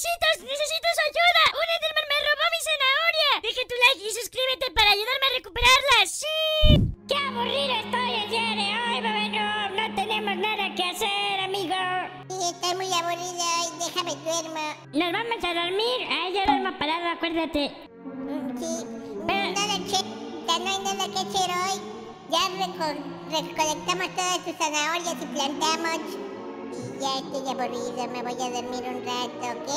necesito, necesito su ayuda. Un Enderman me robó mi zanahoria. Deja tu like y suscríbete para ayudarme a recuperarla. ¡Sí! ¡Qué aburrido estoy el día de hoy, bebé! No, no tenemos nada que hacer, amigo. Sí, estoy muy aburrido hoy. Déjame duermo. Nos vamos a dormir. Ay, ya duermo parado, acuérdate. Mm, Sí. Mm, Nada. Ya no hay nada que hacer hoy. Ya reco- recolectamos todas tus zanahorias y plantamos. Ya estoy aburrido. Me voy a dormir un rato, ¿ok?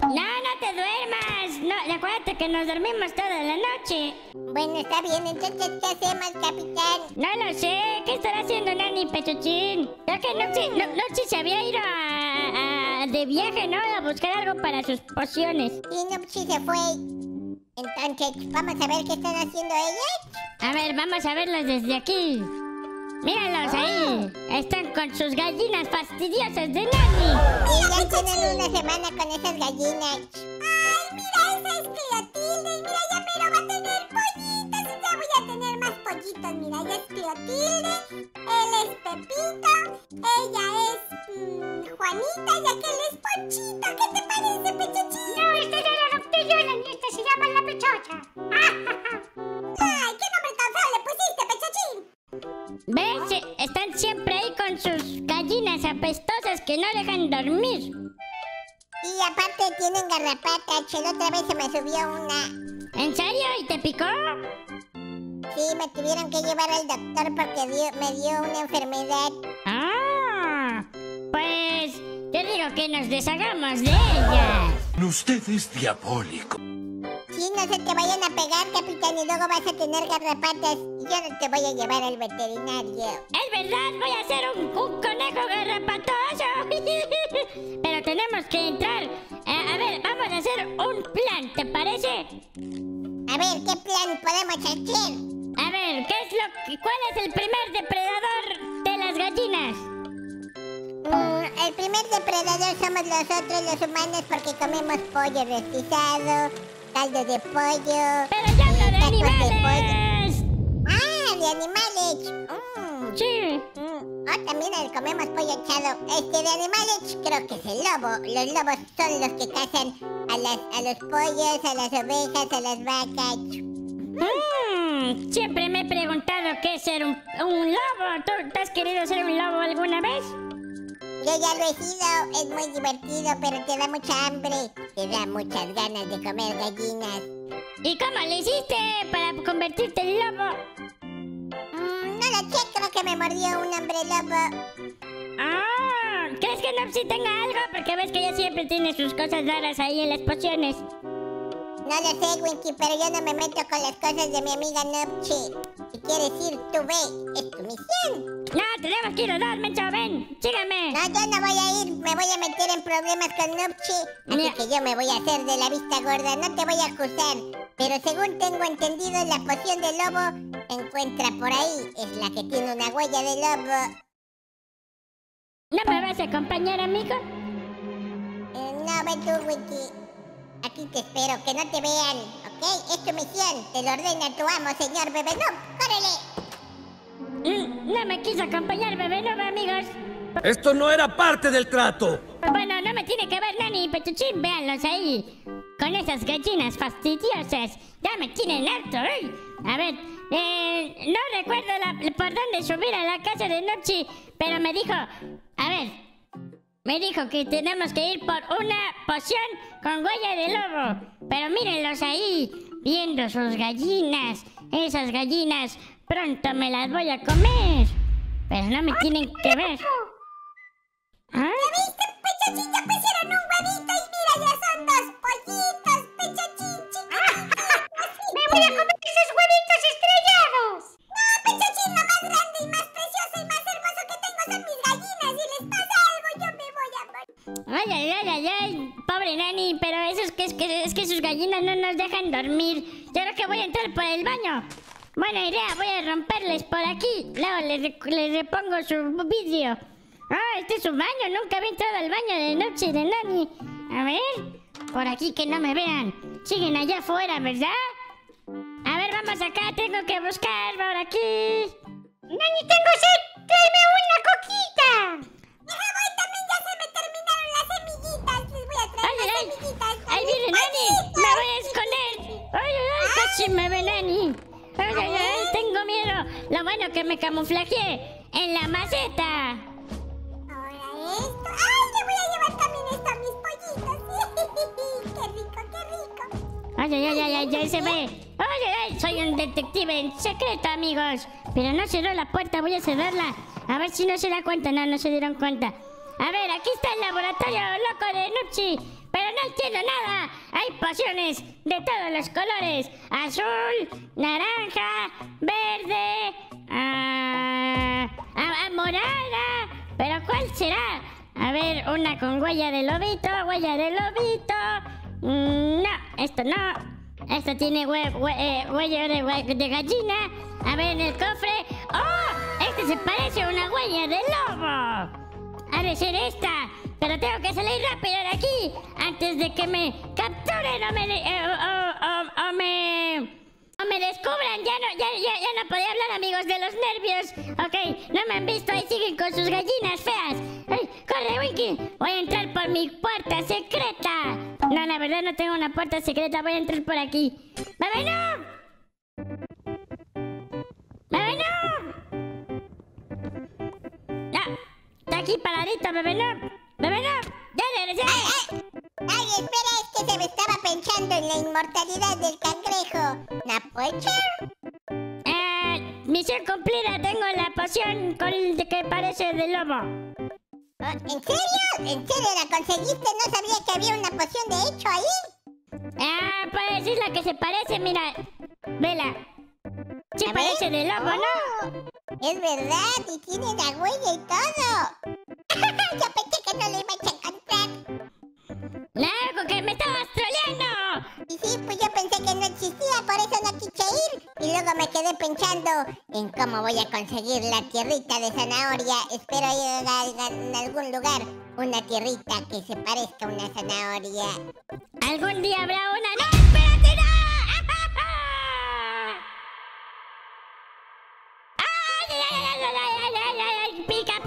No, no te duermas. No, acuérdate que nos dormimos toda la noche. Bueno, está bien. Entonces, ¿qué hacemos, capitán? No lo sé. ¿Qué estará haciendo Nani Pechuchín? Creo que Noxy, no, Noxy se había ido a, a- de viaje, ¿no? A buscar algo para sus pociones. Sí, no, sí se fue. Entonces, vamos a ver qué están haciendo ellas. A ver, vamos a verlos desde aquí. Míralos ahí. Están con sus gallinas fastidiosas de Nani. Y ya tienen una semana con esas gallinas. ¡Ay, mira, esa es Clotilde! Mira, ya pero va a tener pollitos. Y ya voy a tener más pollitos. Mira, ella es Clotilde. Él es Pepito. Ella es mm, Juanita. Y aquel es Ponchito. ¿Qué te parece, Pechachín? Apestosas que no dejan dormir. Y aparte tienen garrapatas. La otra vez se me subió una. ¿En serio? ¿Y te picó? Sí, me tuvieron que llevar al doctor porque dio- me dio una enfermedad. Ah, pues yo digo que nos deshagamos de ellas. Usted es diabólico. Se te vayan a pegar, capitán, y luego vas a tener garrapatas. Y yo no te voy a llevar al veterinario. Es verdad, voy a hacer un, un conejo garrapatoso. Pero tenemos que entrar. Eh, a ver, vamos a hacer un plan, ¿te parece? A ver, ¿qué plan podemos hacer? A ver, ¿qué es lo cuál es el primer depredador primer depredador somos nosotros los humanos porque comemos pollo rostizado, caldo de pollo. Pero ya hablo de animales. ¡Ah, de animales! Mm, Sí. mm. Ah, también comemos pollo echado. Este, de animales creo que es el lobo. Los lobos son los que cazan a, las, a los pollos, a las ovejas, a las vacas. Mm, siempre me he preguntado qué es ser un, un lobo. ¿Tú, tú has querido ser un lobo alguna vez? Yo ya lo he sido, es muy divertido, pero te da mucha hambre. Te da muchas ganas de comer gallinas. ¿Y cómo le hiciste para convertirte en lobo? Mm, no lo sé, creo que me mordió un hombre lobo. Ah, ¿crees que Nopsy tenga algo? Porque ves que ella siempre tiene sus cosas raras ahí en las pociones. No lo sé, Winky, pero yo no me meto con las cosas de mi amiga Nopchi. Si quieres ir, tú ve, es tu misión. No, tenemos que ir los dos, Mencho, ven, sígame. No, yo no voy a ir, me voy a meter en problemas con Nopchi. Así Mira. que yo me voy a hacer de la vista gorda, no te voy a acusar. Pero según tengo entendido, la poción de lobo encuentra por ahí. Es la que tiene una huella de lobo. ¿No me vas a acompañar, amigo? Eh, no, ve tú, Winky. Aquí te espero, que no te vean, ¿ok? Es tu misión, te lo ordena tu amo, señor bebé. ¡No! ¡Córrele! Mm, no me quiso acompañar, bebé, no, amigos. Esto no era parte del trato. Bueno, no me tiene que ver Nani y Pechuchín, véanlos ahí. Con esas gallinas fastidiosas. Ya me tienen harto, ¿eh? A ver, eh, no recuerdo la- por dónde subir a la casa de Nopchi, pero me dijo, a ver, me dijo que tenemos que ir por una poción con huella de lobo. Pero mírenlos ahí, viendo sus gallinas. Esas gallinas, pronto me las voy a comer. Pero no me tienen que ver. ¿Ah? Por el baño. Buena idea, voy a romperles por aquí. Luego les, les repongo su vidrio. Ah, este es su baño, nunca había entrado al baño de noche de Nani. A ver, por aquí que no me vean. Siguen allá afuera, ¿verdad? A ver, vamos acá, tengo que buscar por aquí. ¡Nani, tengo sed! ¡Tráeme una coquita! Voy, también ya se me terminaron las semillitas. Les voy a traer Ay, ay, las ay. sí me ven, Nani. Ay, ay, ay, tengo miedo. Lo bueno que me camuflajeé en la maceta. Ahora esto. ¡Ay, le voy a llevar también esto a mis pollitos! ¡Qué rico, qué rico! Ay, ay, ay, ay, ay, ya se ve. Ay, ay, ay, soy un detective en secreto, amigos. Pero no cerró la puerta, voy a cerrarla. A ver si no se da cuenta. No, no se dieron cuenta. A ver, aquí está el laboratorio loco de Nucci. No entiendo nada. Hay pociones de todos los colores. Azul, naranja, verde, ah, ah, ah, morada. Pero ¿cuál será? A ver, una con huella de lobito, huella de lobito. Mm, no, esto no. Esto tiene hue- eh, huella de, hue- de gallina. A ver, en el cofre. ¡Oh! Este se parece a una huella de lobo. Ha de ser esta. Pero tengo que salir rápido de aquí. Antes de que me capturen o me... eh, o, me... Descubran. Ya no, ya, ya, ya no podía hablar, amigos, de los nervios. Ok, no me han visto. Ahí siguen con sus gallinas feas. ¡Ay, corre, Winky! Voy a entrar por mi puerta secreta. No, la verdad no tengo una puerta secreta. Voy a entrar por aquí. ¡Bebé, aquí paradito, bebé, no. Bebé, no. Ya regresé. ¡Ay, espera! Es que se me estaba pensando en la inmortalidad del cangrejo. ¿Napocher? Eh, misión cumplida. Tengo la poción con el de que parece de lobo. Oh, ¿En serio? ¿En serio la conseguiste? No sabía que había una poción de hecho ahí. Ah, pues es la que se parece, mira. Vela. Sí parece de lobo, ¿no? Es verdad, y tiene la huella y todo. Yo pensé que no le iba a encontrar. ¡Largo, que me estabas troleando! Y sí, pues yo pensé que no existía, por eso no quise ir. Y luego me quedé pensando en cómo voy a conseguir la tierrita de zanahoria. Espero llegar en algún lugar una tierrita que se parezca a una zanahoria. ¿Algún día habrá una? ¡No,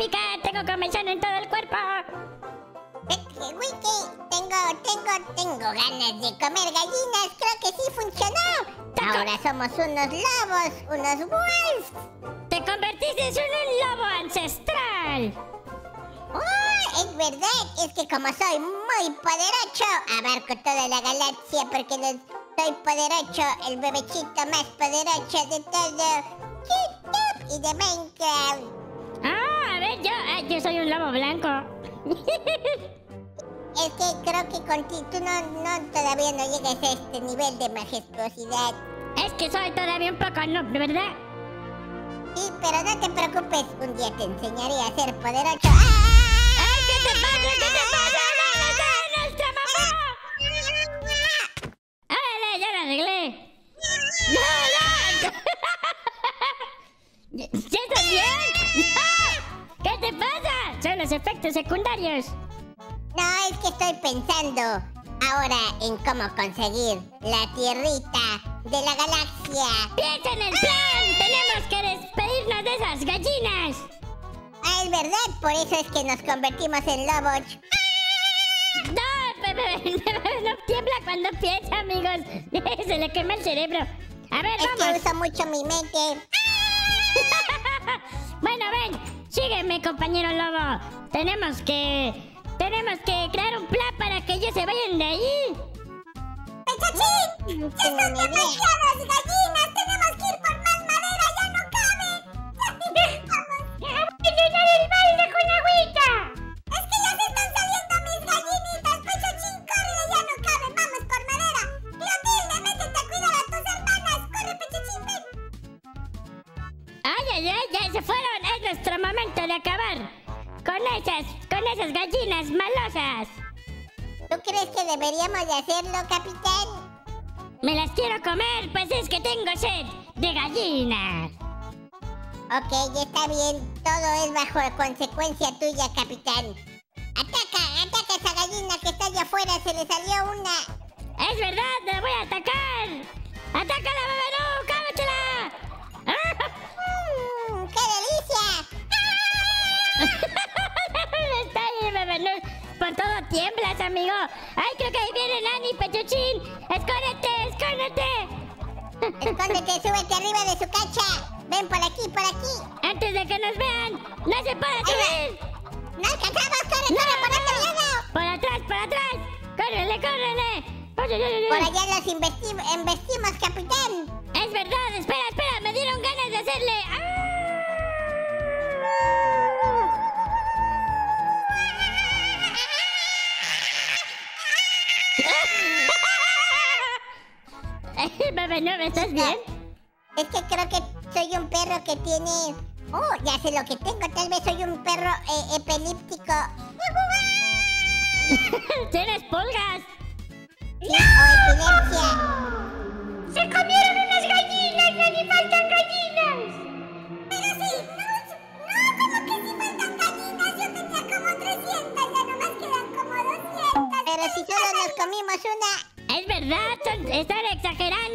¡Pica! Tengo comezón en todo el cuerpo. Eh, Wiki, tengo, tengo, tengo ganas de comer gallinas. Creo que sí funcionó. Ahora somos unos lobos, unos wolves. Te convertiste en un lobo ancestral. ¡Oh! Es verdad, es que como soy muy poderoso, abarco toda la galaxia porque no- soy poderoso, el bebecito más poderoso de todo. YouTube y de Minecraft. Ah, ver, yo, ah, yo soy un lobo blanco. Es que creo que contigo tú no, no, todavía no llegas a este nivel de majestuosidad. es que soy todavía un poco noob, ¿verdad? Sí, pero no te preocupes, un día te enseñaré a ser poderoso. ¡Ah! ¡Ay, qué te pasa! ¿Qué te pasa? ¡No, no, no, nuestra mamá! ¡Órale, ya la arreglé! ¡No, no! ¿Ya estás bien? Son los efectos secundarios. No, es que estoy pensando ahora en cómo conseguir la tierrita de la galaxia. ¡Piensa en el plan! ¡Tenemos que despedirnos de esas gallinas! Ah, es verdad, por eso es que nos convertimos en lobos. ¡No! Bebé, no tiembla cuando piensa, amigos. Se le quema el cerebro. A ver, Es que vamos. uso mucho mi mente. bueno, ven, sígueme, compañero lobo. Tenemos que. Tenemos que crear un plan para que ellos se vayan de ahí. ¡Pechachín! ¡Ya son demasiadas gallinas! ¡Tenemos que ir por más madera! ¡Ya no caben! ¡Vamos! ¡Voy a llenar el balde con agüita! ¡Es que ya se están saliendo mis gallinitas! ¡Pechachín, córrele! ¡Ya no caben! ¡Vamos por madera! ¡Clotilde, métete a cuidar a tus hermanas! ¡Corre, Pechachín, ven! ¡Ay, ay, ay! ¡Ya se fueron! ¡Es nuestro momento de acabar! Con esas. Con esas gallinas malosas. ¿Tú crees que deberíamos de hacerlo, capitán? Me las quiero comer, pues es que tengo sed de gallinas. Ok, ya está bien. Todo es bajo consecuencia tuya, capitán. ¡Ataca! ¡Ataca a esa gallina que está allá afuera! ¡Se le salió una! ¡Es verdad! ¡Te voy a atacar! ¡Atácala, bebé! ¡No! ¡Cábatela! ¡Mmm! ¡Qué No, por todo tiemblas, amigo. ¡Ay, creo que ahí viene Nani, Pechuchín! ¡Escóndete! ¡Escóndete! Escóndete, súbete arriba de su cacha. Ven por aquí, por aquí. Antes de que nos vean, no se puede subir. ¡No alcanzamos! ¡Corre, corre, por otro lado! Por atrás, por atrás. Córrele, córrele. Por allá los investi- embestimos, capitán. Es verdad, espera, espera, Bebé, ¿no estás bien? Es que creo que soy un perro que tiene... Oh, ya sé lo que tengo. Tal vez soy un perro eh, epilíptico. Tienes pulgas. Sí, o epilepsia. ¡Se comieron unas gallinas! ¡Nani, faltan gallinas! Pero sí, no, no, como que sí faltan gallinas. Yo tenía como 300, ya nomás quedan como 200. Pero si solo nos comimos una... Es verdad, son- están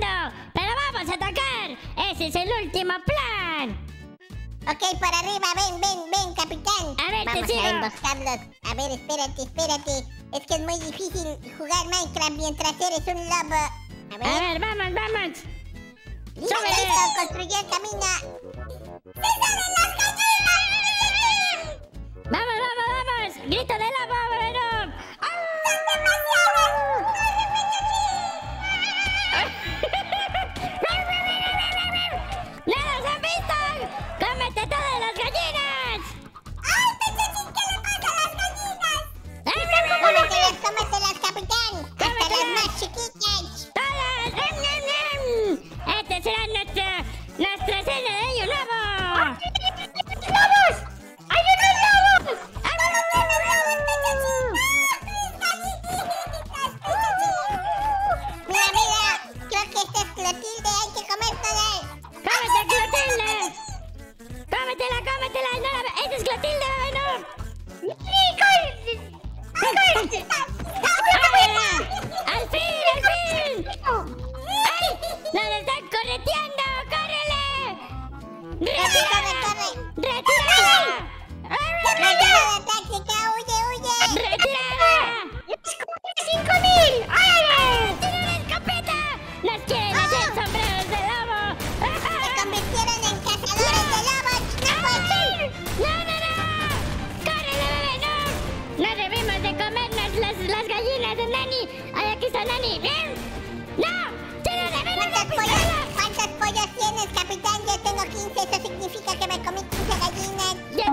Pero vamos a atacar. Ese es el último plan. Ok, por arriba, ven, ven, ven, capitán. A ver, te Vamos sigo. a emboscarlos. A ver, espérate, espérate. Es que es muy difícil jugar Minecraft mientras eres un lobo. A A ver, ver, vamos, vamos. listo, construyó el camino.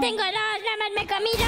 Tengo dos! ¡Nada más me comí!